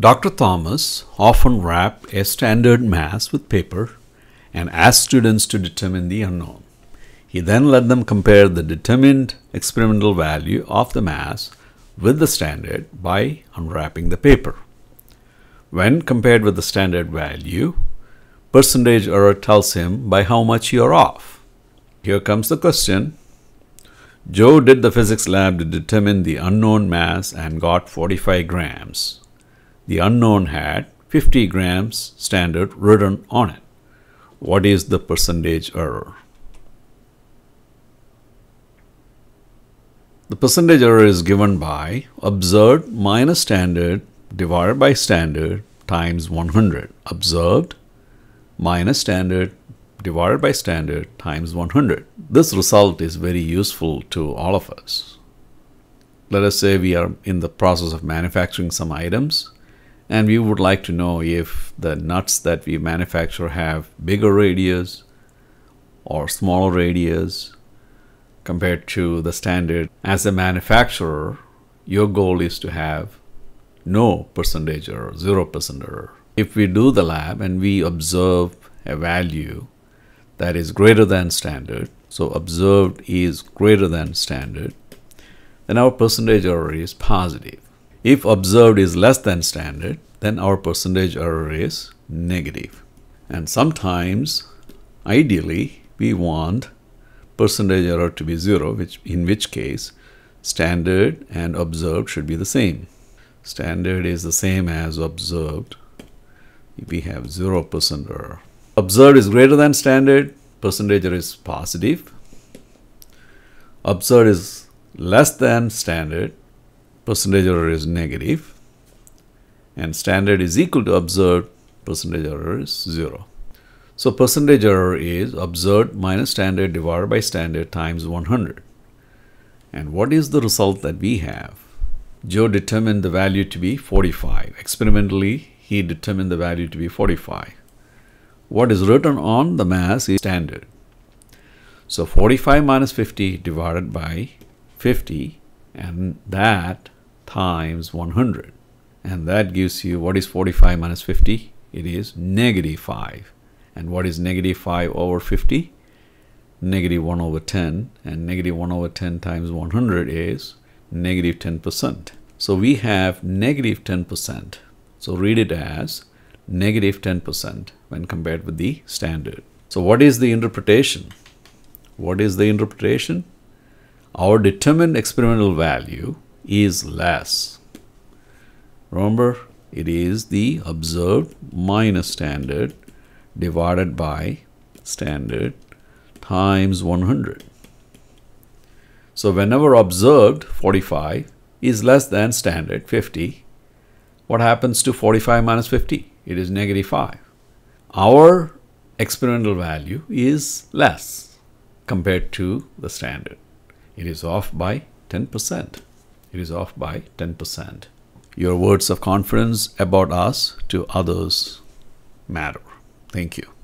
Dr. Thomas often wrapped a standard mass with paper and asked students to determine the unknown. He then let them compare the determined experimental value of the mass with the standard by unwrapping the paper. When compared with the standard value, percentage error tells him by how much you are off. Here comes the question. Joe did the physics lab to determine the unknown mass and got 45 grams. The unknown had 50 grams standard written on it. What is the percentage error? The percentage error is given by observed minus standard divided by standard times 100. Observed minus standard divided by standard times 100. This result is very useful to all of us. Let us say we are in the process of manufacturing some items and we would like to know if the nuts that we manufacture have bigger radius or smaller radius compared to the standard. As a manufacturer, your goal is to have no percentage error, 0% error. If we do the lab and we observe a value that is greater than standard, so observed is greater than standard, then our percentage error is positive. If observed is less than standard, then our percentage error is negative. And sometimes, ideally, we want percentage error to be zero, which in which case standard and observed should be the same. Standard is the same as observed. We have 0% error. Observed is greater than standard, percentage error is positive. Observed is less than standard, percentage error is. And standard is equal to observed, percentage error is 0. So percentage error is observed minus standard divided by standard times 100. And what is the result that we have? Joe determined the value to be 45. Experimentally, he determined the value to be 45. What is written on the mass is standard. So 45 minus 50 divided by 50 and that times 100. And that gives you what is 45 minus 50? It is negative 5. And what is negative 5 over 50? Negative 1 over 10. And negative 1 over 10 times 100 is negative 10%. So we have negative 10%. So read it as negative 10% when compared with the standard. So what is the interpretation? What is the interpretation? Our determined experimental value is less. Remember, it is the observed minus standard divided by standard times 100. So whenever observed 45 is less than standard 50, what happens to 45 minus 50? It is negative 5. Our experimental value is less compared to the standard. It is off by 10%. It is off by 10%. Your words of confidence about us to others matter. Thank you.